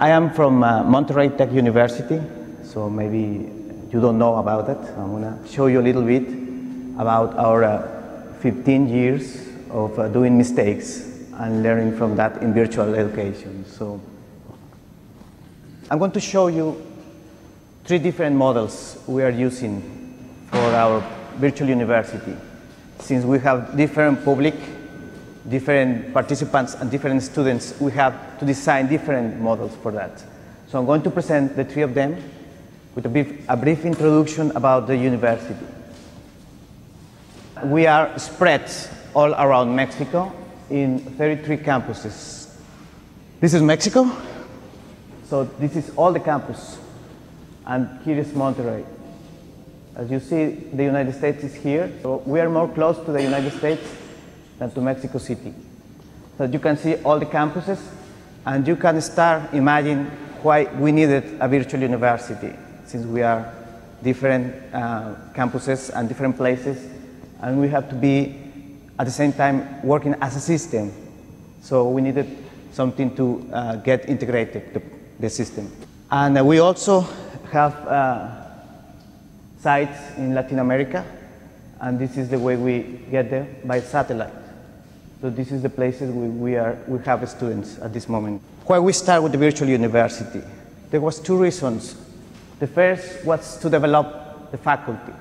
I am from uh, Monterrey Tech University, so maybe you don't know about it. I'm gonna show you a little bit about our uh, 15 years of uh, doing mistakes and learning from that in virtual education. So I'm going to show you three different models we are using for our virtual university. Since we have different public, different participants and different students, we have to design different models for that. So I'm going to present the three of them with a brief, a brief introduction about the university. We are spread all around Mexico in 33 campuses. This is Mexico. So this is all the campus. And here is Monterrey. As you see, the United States is here. So we are more close to the United States than to Mexico City. So you can see all the campuses and you can start imagine why we needed a virtual university since we are different uh, campuses and different places and we have to be at the same time working as a system. So we needed something to uh, get integrated, the, the system. And uh, we also have uh, sites in Latin America, and this is the way we get there, by satellite. So this is the places we, we, are, we have students at this moment. Why we start with the virtual university? There was two reasons. The first was to develop the faculty.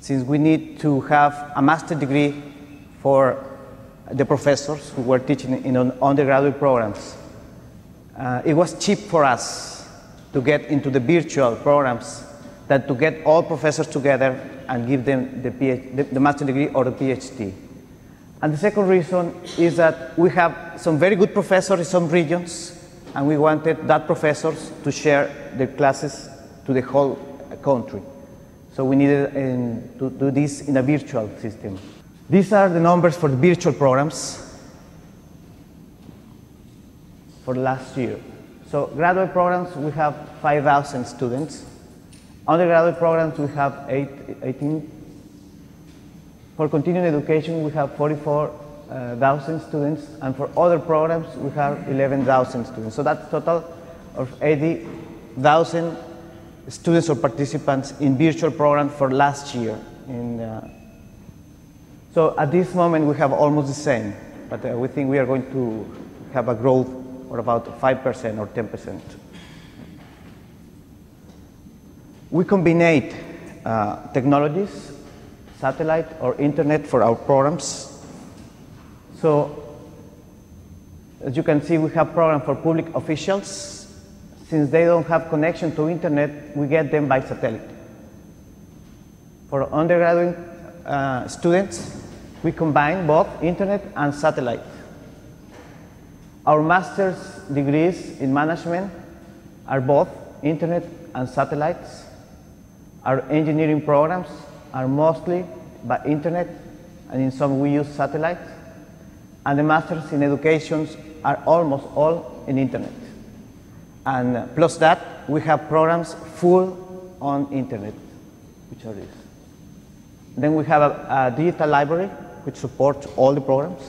Since we need to have a master degree for the professors who were teaching in undergraduate programs. Uh, it was cheap for us to get into the virtual programs than to get all professors together and give them the, PhD, the, the master degree or the PhD. And the second reason is that we have some very good professors in some regions, and we wanted that professors to share their classes to the whole country. So we needed um, to do this in a virtual system. These are the numbers for the virtual programs for last year. So graduate programs, we have 5,000 students. Undergraduate programs, we have eight, 18. For continuing education, we have 44,000 students. And for other programs, we have 11,000 students. So that's total of 80,000 students or participants in virtual programs for last year in uh, so at this moment, we have almost the same, but uh, we think we are going to have a growth of about 5% or 10%. We combine uh, technologies, satellite or internet for our programs. So as you can see, we have program for public officials. Since they don't have connection to internet, we get them by satellite. For undergraduate uh, students, we combine both internet and satellite. Our master's degrees in management are both internet and satellites. Our engineering programs are mostly by internet and in some we use satellites. And the masters in education are almost all in internet. And uh, plus that, we have programs full on internet, which are these. Then we have a, a digital library which supports all the programs.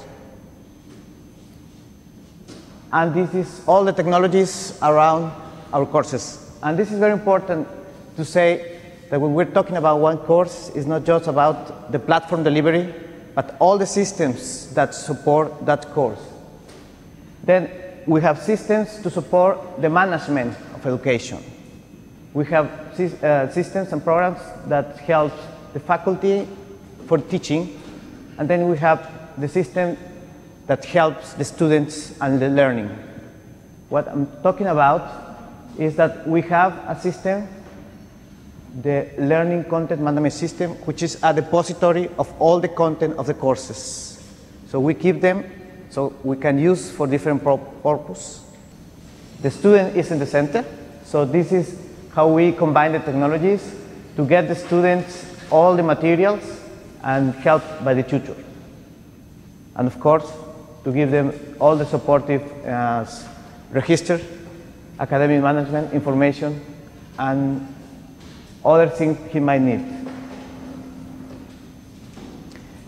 And this is all the technologies around our courses. And this is very important to say that when we're talking about one course, it's not just about the platform delivery, but all the systems that support that course. Then we have systems to support the management of education. We have uh, systems and programs that help the faculty for teaching and then we have the system that helps the students and the learning. What I'm talking about is that we have a system, the Learning Content Management System, which is a depository of all the content of the courses. So we keep them so we can use for different purpose. The student is in the center, so this is how we combine the technologies to get the students all the materials and helped by the tutor. And of course, to give them all the supportive uh, register, academic management, information, and other things he might need.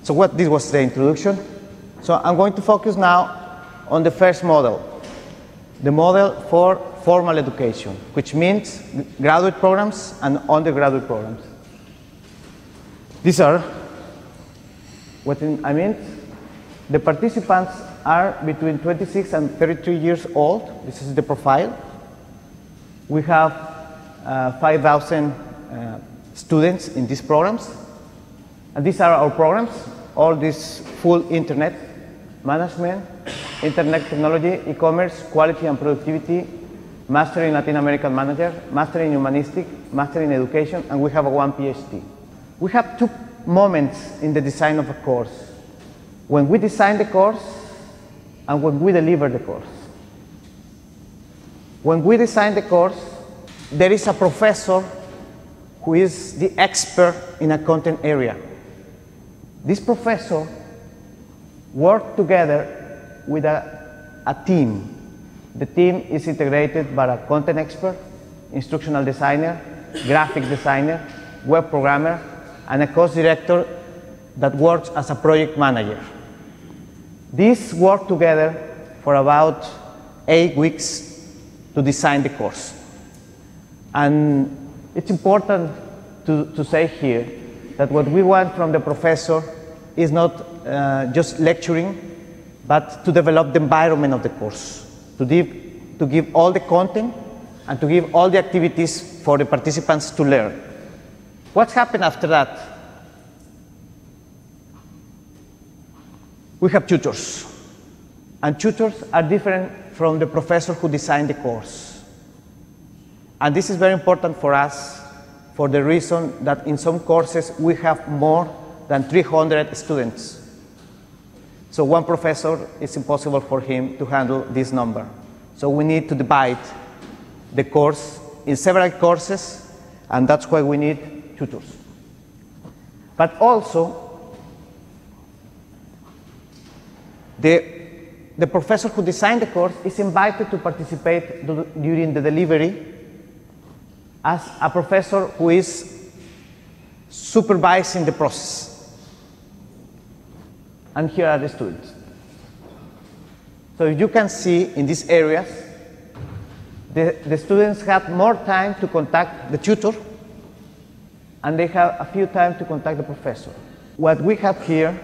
So what this was the introduction. So I'm going to focus now on the first model, the model for formal education, which means graduate programs and undergraduate programs. These are what I mean. The participants are between 26 and 33 years old. This is the profile. We have uh, 5,000 uh, Uh, students in these programs. And these are our programs, all this full internet management, internet technology, e-commerce, quality and productivity, master in Latin American manager, master in humanistic, master in education, and we have a one PhD. We have two moments in the design of a course. When we design the course and when we deliver the course. When we design the course, there is a professor who is the expert in a content area. This professor worked together with a, a team. The team is integrated by a content expert, instructional designer, graphic designer, web programmer, and a course director that works as a project manager. These work together for about eight weeks to design the course. And it's important to, to say here that what we want from the professor is not uh, just lecturing, but to develop the environment of the course, to give, to give all the content and to give all the activities for the participants to learn. What's happened after that? We have tutors. And tutors are different from the professor who designed the course. And this is very important for us for the reason that in some courses we have more than 300 students. So one professor, it's impossible for him to handle this number. So we need to divide the course in several courses, and that's why we need tutors. But also, the, the professor who designed the course is invited to participate during the delivery as a professor who is supervising the process. And here are the students. So you can see in these areas, the, the students have more time to contact the tutor and they have a few time to contact the professor. What we have here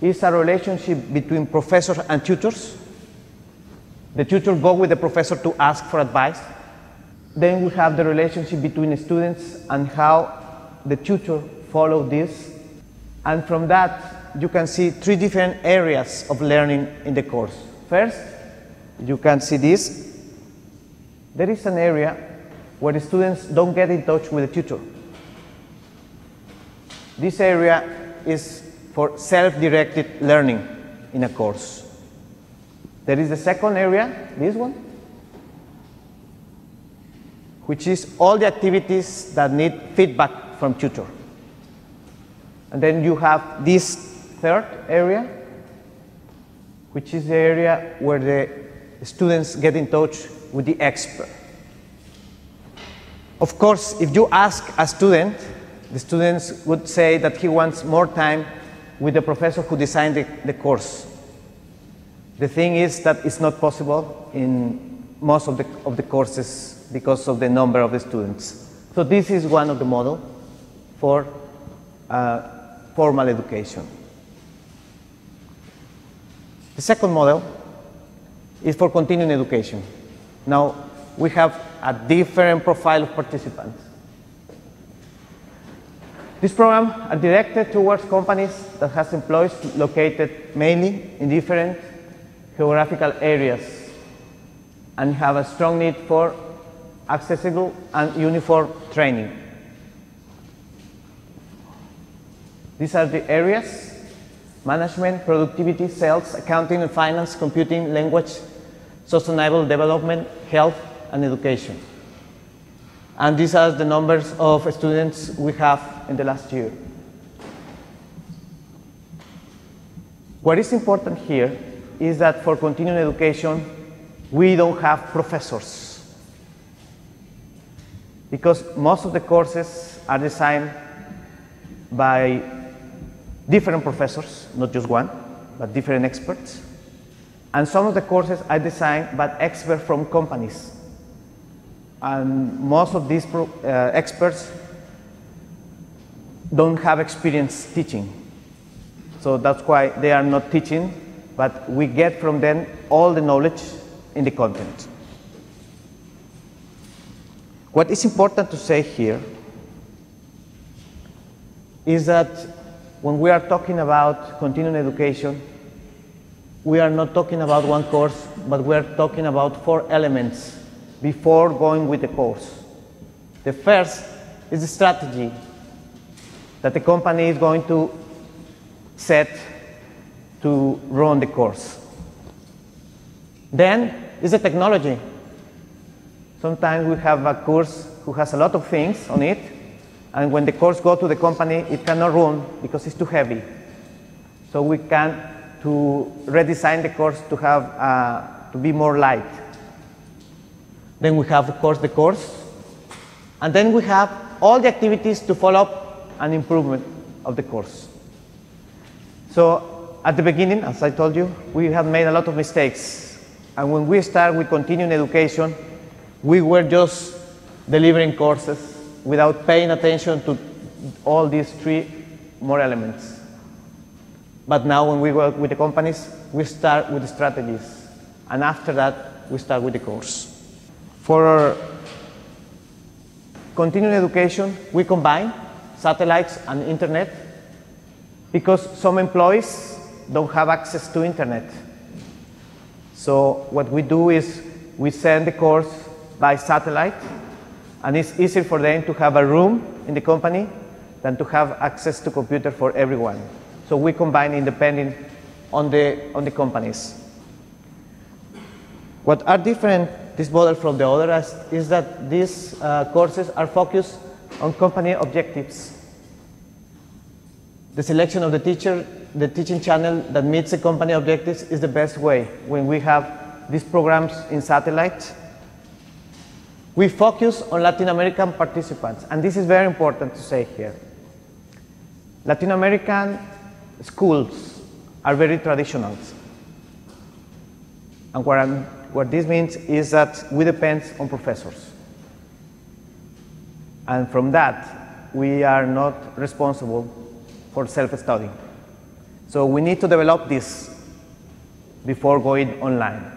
is a relationship between professors and tutors. The tutor go with the professor to ask for advice. Then we have the relationship between the students and how the tutor follow this. And from that, you can see three different areas of learning in the course. First, you can see this. There is an area where the students don't get in touch with the tutor. This area is for self-directed learning in a course. There is the second area, this one, which is all the activities that need feedback from tutor. And then you have this third area, which is the area where the students get in touch with the expert. Of course, if you ask a student, the students would say that he wants more time with the professor who designed the, the course. The thing is that it's not possible in most of the, of the courses because of the number of the students. So this is one of the model for uh, formal education. The second model is for continuing education. Now, we have a different profile of participants. This program are directed towards companies that has employees located mainly in different geographical areas and have a strong need for accessible and uniform training. These are the areas, management, productivity, sales, accounting and finance, computing, language, sustainable development, health, and education. And these are the numbers of students we have in the last year. What is important here is that for continuing education, we don't have professors. Because most of the courses are designed by different professors, not just one, but different experts. And some of the courses are designed by experts from companies. And most of these uh, experts don't have experience teaching. So that's why they are not teaching, but we get from them all the knowledge in the content. What is important to say here is that when we are talking about continuing education, we are not talking about one course, but we are talking about four elements before going with the course. The first is the strategy that the company is going to set to run the course. Then is the technology. Sometimes we have a course who has a lot of things on it, and when the course go to the company, it cannot run because it's too heavy. So we can to redesign the course to have uh, to be more light. Then we have, of course, the course, and then we have all the activities to follow up an improvement of the course. So at the beginning, as I told you, we have made a lot of mistakes. And when we start with continuing education, we were just delivering courses without paying attention to all these three more elements. But now when we work with the companies, we start with the strategies. And after that, we start with the course. For continuing education, we combine satellites and internet because some employees don't have access to internet. So what we do is we send the course by satellite and it's easier for them to have a room in the company than to have access to computer for everyone. So we combine independent on the, on the companies. What are different, this model from the other is, is that these uh, courses are focused on company objectives. The selection of the teacher, the teaching channel that meets the company objectives is the best way when we have these programs in satellite. We focus on Latin American participants, and this is very important to say here. Latin American schools are very traditional. And what, what this means is that we depend on professors. And from that, we are not responsible for self-study. So we need to develop this before going online.